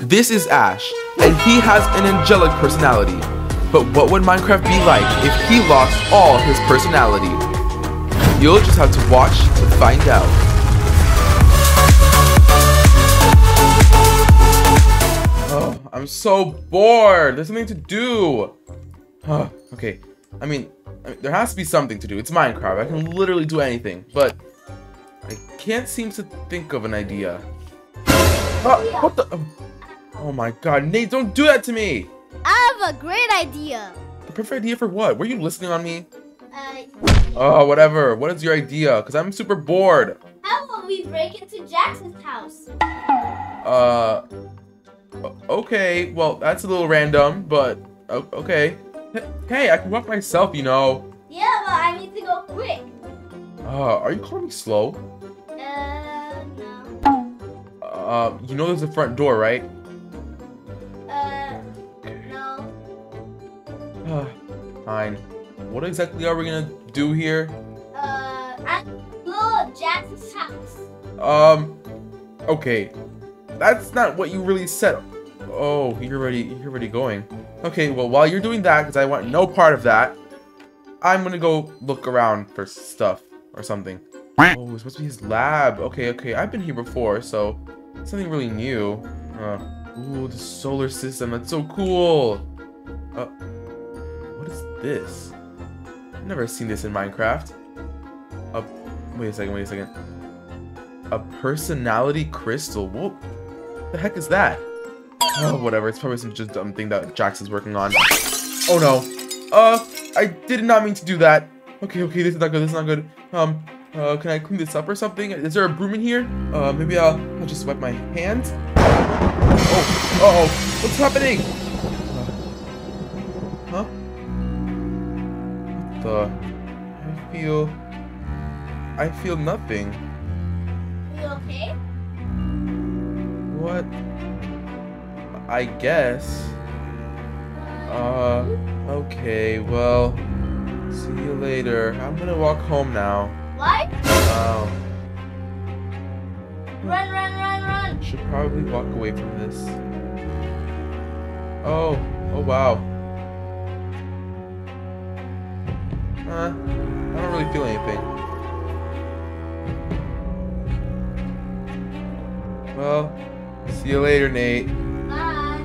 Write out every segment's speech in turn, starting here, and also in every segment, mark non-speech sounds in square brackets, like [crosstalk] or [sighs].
This is Ash, and he has an angelic personality. But what would Minecraft be like if he lost all his personality? You'll just have to watch to find out. Oh, I'm so bored. There's something to do. Oh, okay. I mean, I mean, there has to be something to do. It's Minecraft. I can literally do anything, but I can't seem to think of an idea. Oh, what the? Oh my god, Nate, don't do that to me! I have a great idea. The perfect idea for what? Were you listening on me? Uh, Oh, whatever. What is your idea? Because I'm super bored. how about we break into Jackson's house? Uh, okay. Well, that's a little random, but okay. Hey, I can walk myself, you know. Yeah, but I need to go quick. Uh, are you calling me slow? Uh, no. Uh, you know there's a front door, right? [sighs] fine. What exactly are we gonna do here? Uh, I'm go Jackson's house. Um, okay. That's not what you really said. Oh, you're already you're already going. Okay, well while you're doing that, because I want no part of that, I'm gonna go look around for stuff or something. Oh, it's supposed to be his lab. Okay, okay. I've been here before, so something really new. Uh, ooh, the solar system. That's so cool. Uh, what is this? I've never seen this in Minecraft. Uh, wait a second. Wait a second. A personality crystal. What the heck is that? Oh, whatever. It's probably some just dumb thing that Jax is working on. Oh no. Uh, I did not mean to do that. Okay, okay, this is not good. This is not good. Um, uh, can I clean this up or something? Is there a broom in here? Uh, maybe I'll, I'll just wipe my hands. Oh, uh oh, what's happening? I feel. I feel nothing. You okay? What? I guess. Uh, okay, well, see you later. I'm gonna walk home now. What? Um, Run, run, run, run. should probably walk away from this. Oh, oh wow. Uh, I don't really feel anything. Well, see you later, Nate. Bye.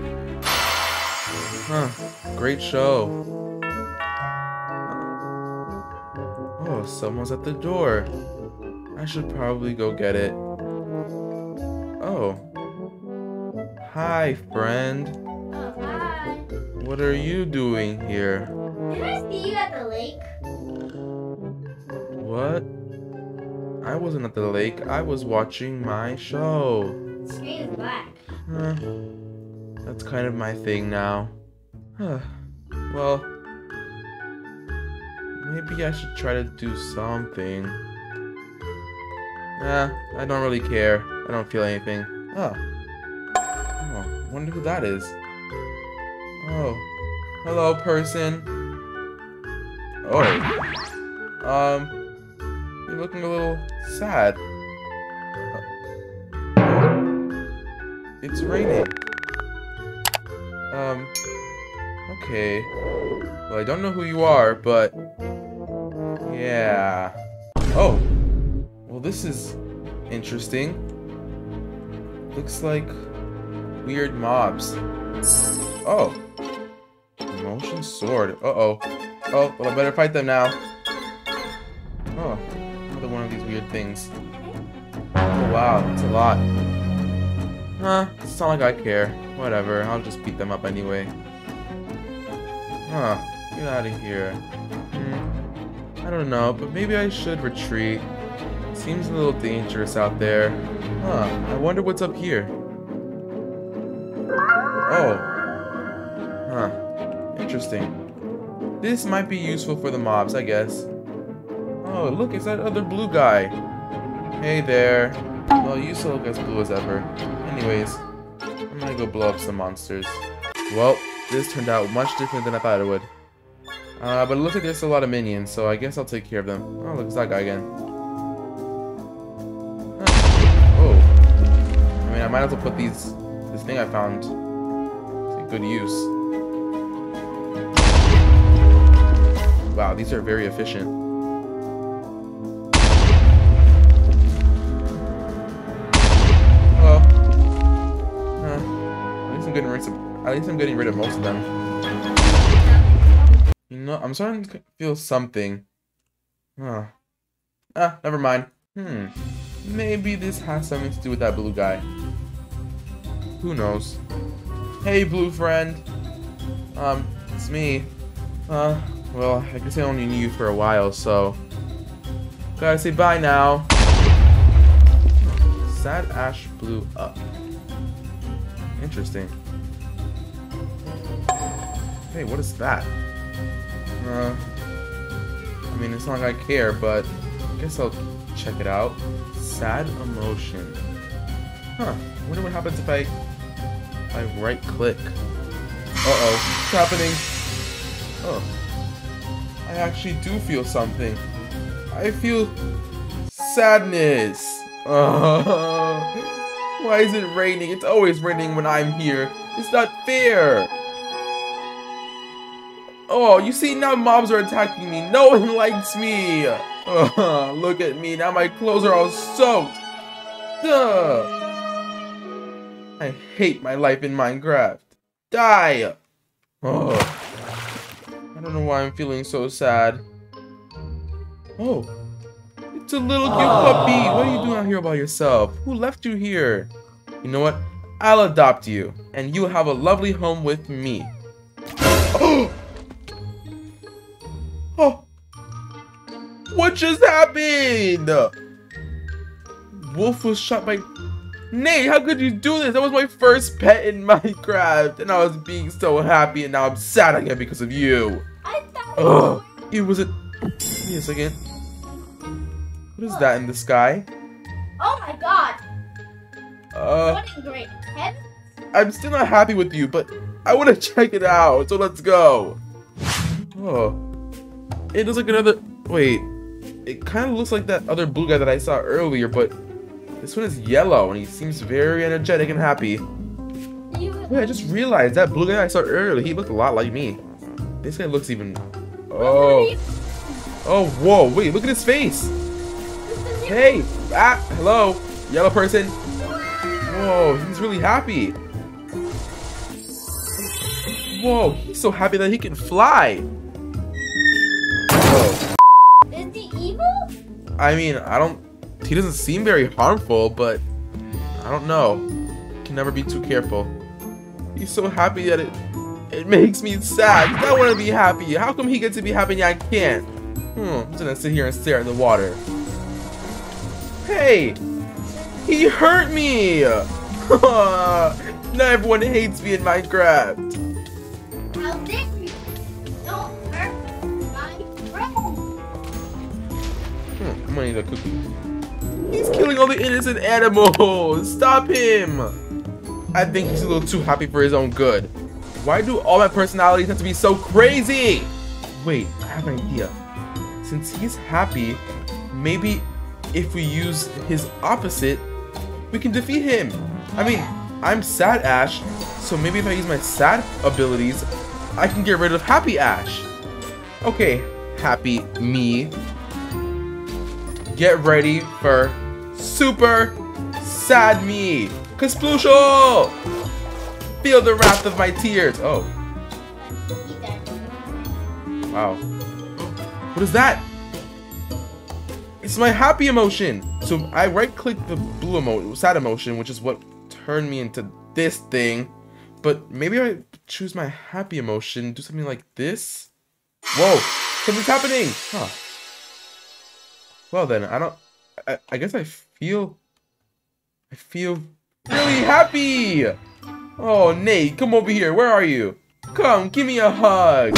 Huh. Great show. Oh, someone's at the door. I should probably go get it. Oh. Hi, friend. Oh, hi. What are you doing here? What? I wasn't at the lake. I was watching my show. The screen is black. Huh. That's kind of my thing now. Huh. Well, maybe I should try to do something. Nah, I don't really care. I don't feel anything. Oh. Oh, wonder who that is. Oh. Hello, person. Oh. Um, you're looking a little sad. It's raining. Um, okay. Well, I don't know who you are, but... Yeah. Oh. Well, this is interesting. Looks like weird mobs. Oh. Motion sword. Uh-oh. Oh, well, I better fight them now. Things. Oh, wow, that's a lot. Huh, it's not like I care. Whatever, I'll just beat them up anyway. Huh, get out of here. Hmm, I don't know, but maybe I should retreat. Seems a little dangerous out there. Huh, I wonder what's up here. Oh. Huh, interesting. This might be useful for the mobs, I guess. Oh, look, it's that other blue guy. Hey there. Well, you still look as blue as ever. Anyways, I'm gonna go blow up some monsters. Well, this turned out much different than I thought it would. Uh, but it looks like there's a lot of minions, so I guess I'll take care of them. Oh, look, it's that guy again. Oh. I mean, I might as well put these this thing I found. A good use. Wow, these are very efficient. At least I'm getting rid of most of them. You know, I'm starting to feel something. Huh. Ah, never mind. Hmm. Maybe this has something to do with that blue guy. Who knows? Hey, blue friend. Um, it's me. Uh, well, I guess I only knew you for a while, so... Gotta say bye now. Sad Ash blew up. Interesting. Hey, what is that? Uh, I mean, it's not like I care, but I guess I'll check it out. Sad emotion. Huh. I wonder what happens if I, I right click. Uh-oh. What's happening? Oh. I actually do feel something. I feel sadness. Oh. [laughs] Why is it raining? It's always raining when I'm here. It's not fair. Oh, you see, now mobs are attacking me. No one [laughs] likes me. Oh, [laughs] look at me. Now my clothes are all soaked. Duh. I hate my life in Minecraft. Die. Oh. I don't know why I'm feeling so sad. Oh. It's a little cute ah. puppy. What are you doing out here by yourself? Who left you here? You know what? I'll adopt you. And you'll have a lovely home with me. [gasps] Oh! What just happened? Wolf was shot by... Nate, how could you do this? That was my first pet in [laughs] Minecraft. And I was being so happy and now I'm sad again because of you. I thought Ugh. It was a... Give me a second. What is that in the sky? Oh my god. Uh, What in great heaven? I'm still not happy with you, but I want to [laughs] check it out. So let's go. Oh. It looks like another... Wait. It kind of looks like that other blue guy that I saw earlier, but this one is yellow, and he seems very energetic and happy. Wait, I just realized that blue guy I saw earlier, he looked a lot like me. This guy looks even... Oh. Oh, whoa, wait, look at his face. Hey, ah, hello, yellow person. Whoa, he's really happy. Whoa, he's so happy that he can fly. Whoa. Evil? I mean, I don't. He doesn't seem very harmful, but I don't know. Can never be too careful. He's so happy that it it makes me sad. I want to be happy. How come he gets to be happy and I can't? Hmm. I'm just gonna sit here and stare at the water. Hey, he hurt me. [laughs] now everyone hates me in Minecraft. I'm gonna eat a cookie. He's killing all the innocent animals. Stop him. I think he's a little too happy for his own good. Why do all my personalities have to be so crazy? Wait, I have an idea. Since he's happy, maybe if we use his opposite, we can defeat him. I mean, I'm sad Ash, so maybe if I use my sad abilities, I can get rid of happy Ash. Okay, happy me. Get ready for super sad me. Kasploosho! Feel the wrath of my tears. Oh, wow. What is that? It's my happy emotion. So I right click the blue emotion, sad emotion, which is what turned me into this thing. But maybe I choose my happy emotion, do something like this. Whoa, something's happening. Huh. Well then, I don't. I, I guess I feel. I feel really happy. Oh, Nate, come over here. Where are you? Come, give me a hug.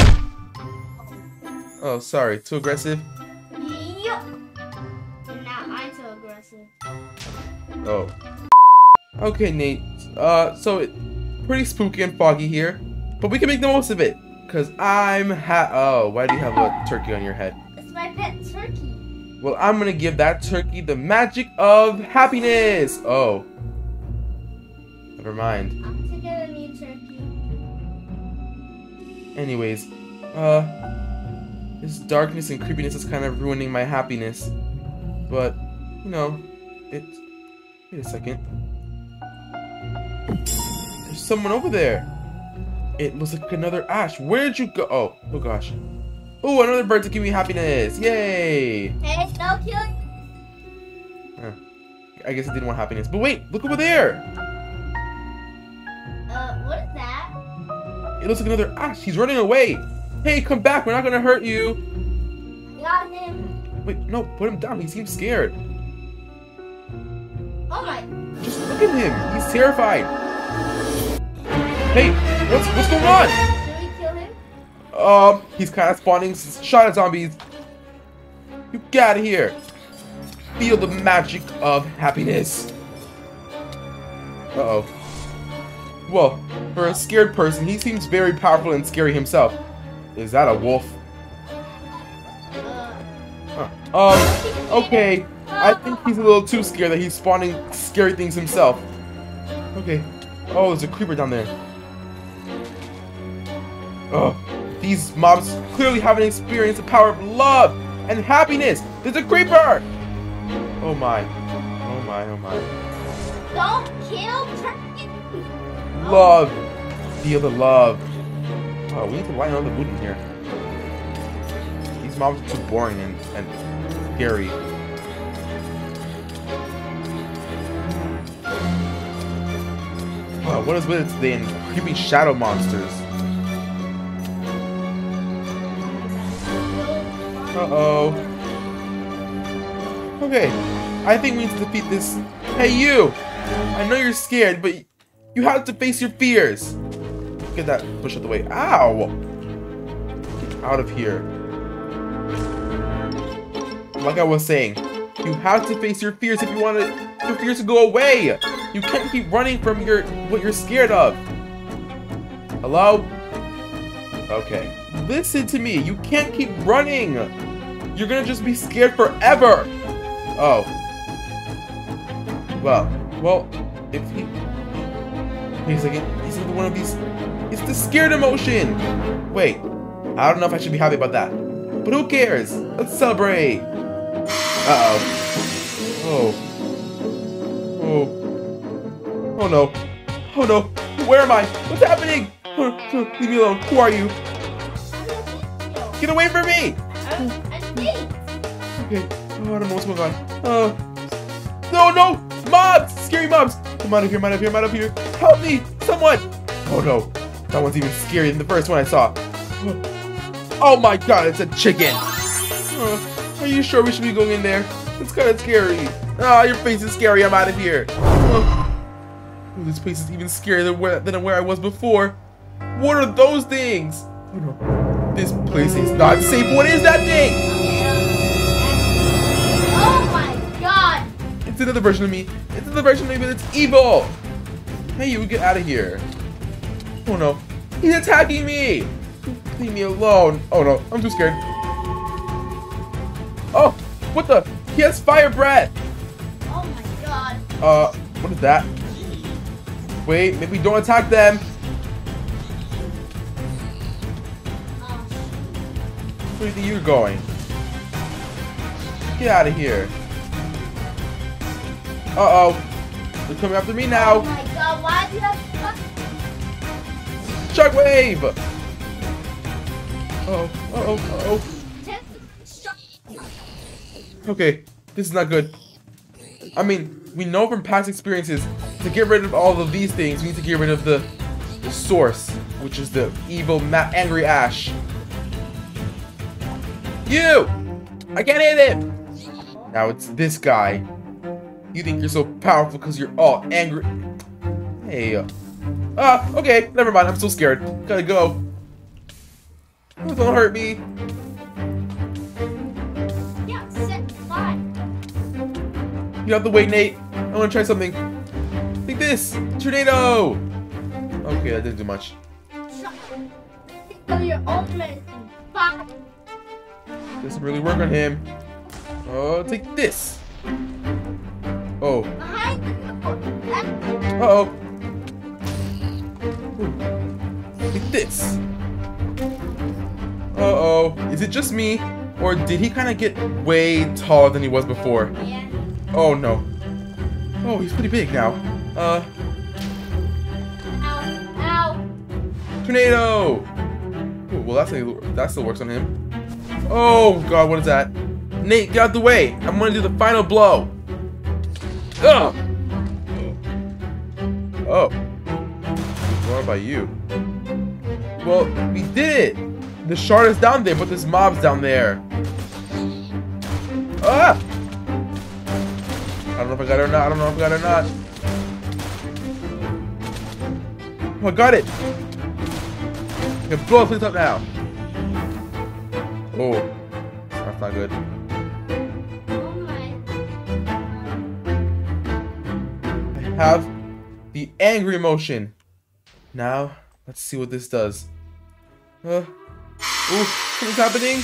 Oh, sorry, too aggressive. Yup. Now I'm so aggressive. Oh. Okay, Nate. Uh, so it pretty spooky and foggy here, but we can make the most of it. Cause I'm ha- Oh, why do you have a turkey on your head? It's my pet turkey. Well, I'm gonna give that turkey the magic of happiness. Oh. Never mind. I'm to get a new turkey. Anyways, uh, this darkness and creepiness is kind of ruining my happiness. But, you know, it. Wait a second. There's someone over there. It looks like another ash. Where'd you go? Oh, oh gosh. Oh, another bird to give me happiness. Yay! Hey, no killing. I guess it didn't want happiness. But wait, look over there. Uh, what is that? It looks like another Ash. He's running away. Hey, come back. We're not gonna hurt you. Got him. Wait, no, put him down. He seems scared. Oh my. Just look at him. He's terrified. Hey, what's what's going on? Did we kill him? Um, he's kind of spawning shot at zombies. You get out of here. Feel the magic of happiness. Uh-oh. Well, for a scared person, he seems very powerful and scary himself. Is that a wolf? Uh. Huh. Um, okay. I think he's a little too scared that he's spawning scary things himself. Okay. Oh, there's a creeper down there. Oh, these mobs clearly haven't experienced the power of love and happiness. There's a creeper! Oh my. Oh my, oh my. Don't kill Turkey. Love. Feel the love. Oh, we need to light another wood in here. These mobs are too boring and, and scary. Wow, what is with it today creepy shadow monsters? Uh-oh. Okay, I think we need to defeat this. Hey, you! I know you're scared, but you have to face your fears. Get that push out the way. Ow! Get out of here. Like I was saying, you have to face your fears if you want your fears to go away. You can't keep running from your what you're scared of. Hello? Okay. Listen to me. You can't keep running. You're gonna just be scared forever. Oh. Well, well, if he Wait a second. Is it one of these? It's the scared emotion. Wait. I don't know if I should be happy about that. But who cares? Let's celebrate. Uh-oh. Oh. Oh. Oh no. Oh no. Where am I? What's happening? Leave me alone. Who are you? Get away from me! Okay. Oh, I don't know what's going on. Uh. No, no! Mobs! Scary mobs! Come out of here, out of here, out of here. Help me! Someone! Oh no. That one's even scarier than the first one I saw. Oh my god, it's a chicken! Uh, are you sure we should be going in there? It's kind of scary. Ah, your face is scary, I'm out of here. Uh, oh, this place is even scarier than where, than where I was before. What are those things? Oh no. This place is not safe. What is that thing? It's another version of me. It's another version of me, but it's evil. Hey, you get out of here. Oh no. He's attacking me. Leave me alone. Oh no, I'm too scared. Oh, what the? He has fire breath. Oh my god. Uh, what is that? Wait, maybe don't attack them. Oh, Where do you think you're going? Get out of here. Uh-oh. They're coming after me now. oh my god. Why do you have to fuck? Shockwave! Uh-oh, uh-oh, uh-oh. Just shut. Okay, this is not good. I mean, we know from past experiences, to get rid of all of these things, we need to get rid of the, the source, which is the evil, ma angry Ash. You! I can't hit him! Now it's this guy. You think you're so powerful because you're all angry. Hey. uh, Ah, okay, never mind, I'm so scared. Gotta go. Oh, Don't hurt me. Yeah, set fly. You have to wait, Nate. I want to try something. Like this. Tornado. Okay, that didn't do much. Shut. Think of your own medicine. Fuck. Doesn't really work on him. Oh, take this. Oh. Behind. Uh oh. Take this. Uh-oh. Is it just me? Or did he kind of get way taller than he was before? Yeah. Oh, no. Oh, he's pretty big now. Uh, Ow. Ow. tornado! Ooh, well, that's, that still works on him. Oh, God, what is that? Nate, get out the way. I'm going to do the final blow. Ugh! Oh. What about you? Well, we did it! The shard is down there, but this mob's down there. Ah! I don't know if I got it or not. I don't know if I got it or not. Oh, I got it! I blow things up now. Oh. That's not good. Have the angry emotion. Now, let's see what this does. Uh, ooh, what's happening?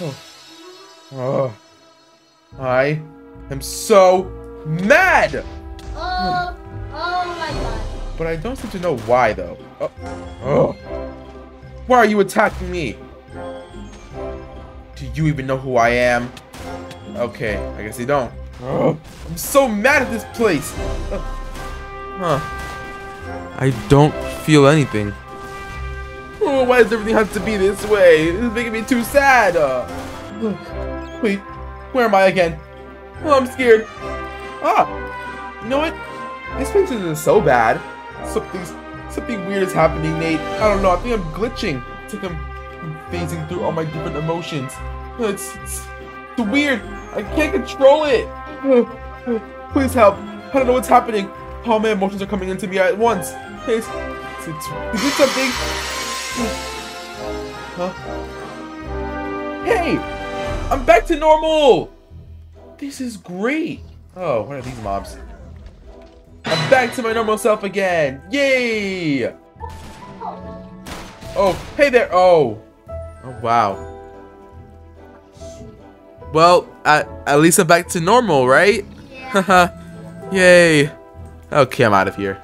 Oh. Oh. I am so mad! Oh. Oh my god. But I don't seem to know why, though. Oh. oh. Why are you attacking me? Do you even know who I am? Okay, I guess you don't. Oh, [gasps] I'm so mad at this place! Uh, [sighs] huh. I don't feel anything. [sighs] Oh, why does everything have to be this way? This is making me too sad. Uh, [sighs] wait, where am I again? Oh, I'm scared. Ah, you know what? This place isn't so bad. Something's something weird is happening, Nate. I don't know. I think I'm glitching. It's like I'm, I'm phasing through all my different emotions. It's, it's, it's weird. I can't control it. [laughs] Please help. I don't know what's happening. All my emotions are coming into me at once. It's, it's, it's, is it something? Huh? Hey! I'm back to normal! This is great! Oh, what are these mobs? I'm back to my normal self again! Yay! Oh, hey there! Oh! Oh, wow. Well, at, at least I'm back to normal, right? Yeah. Haha. [laughs] Yay. Okay, I'm out of here.